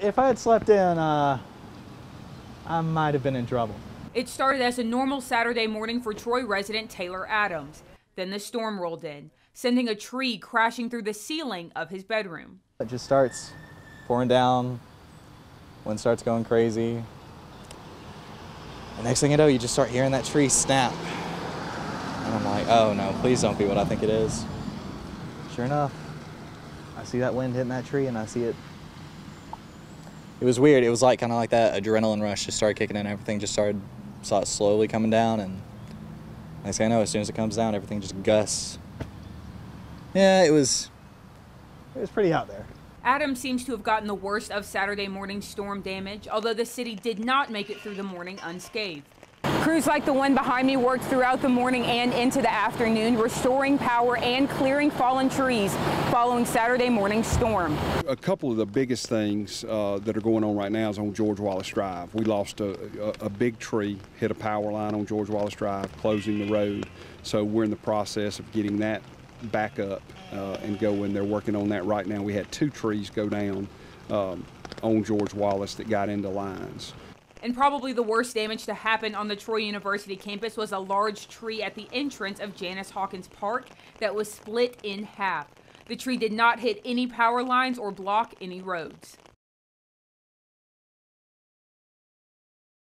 If I had slept in, uh, I might have been in trouble. It started as a normal Saturday morning for Troy resident Taylor Adams. Then the storm rolled in, sending a tree crashing through the ceiling of his bedroom. It just starts pouring down, wind starts going crazy. The next thing you know, you just start hearing that tree snap. And I'm like, oh no, please don't be what I think it is. Sure enough, I see that wind hitting that tree and I see it. It was weird. It was like kind of like that adrenaline rush just started kicking in. Everything just started, saw it slowly coming down. And next thing I know, as soon as it comes down, everything just gusts. Yeah, it was, it was pretty out there. Adam seems to have gotten the worst of Saturday morning storm damage, although the city did not make it through the morning unscathed. Crews like the one behind me worked throughout the morning and into the afternoon, restoring power and clearing fallen trees following Saturday morning storm. A couple of the biggest things uh, that are going on right now is on George Wallace Drive. We lost a, a, a, big tree, hit a power line on George Wallace Drive, closing the road. So we're in the process of getting that back up uh, and going. They're working on that right now. We had two trees go down um, on George Wallace that got into lines. And probably the worst damage to happen on the Troy University campus was a large tree at the entrance of Janice Hawkins Park that was split in half. The tree did not hit any power lines or block any roads.